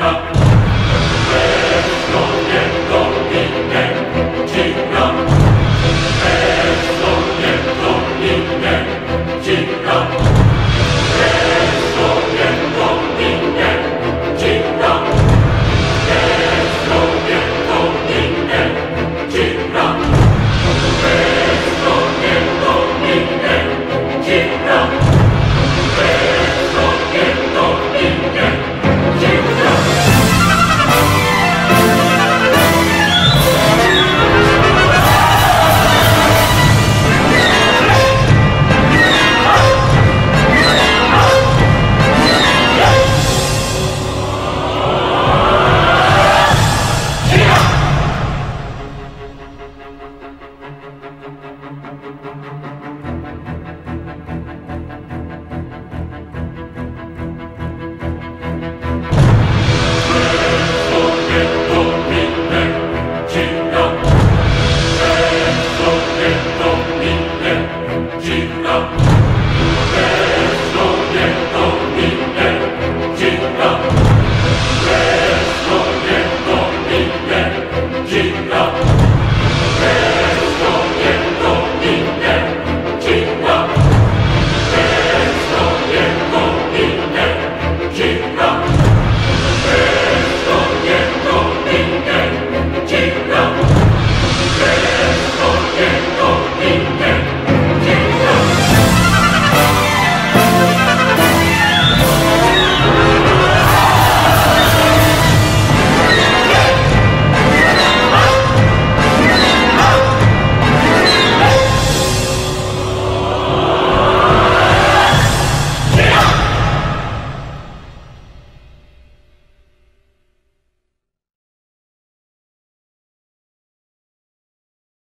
Ganga.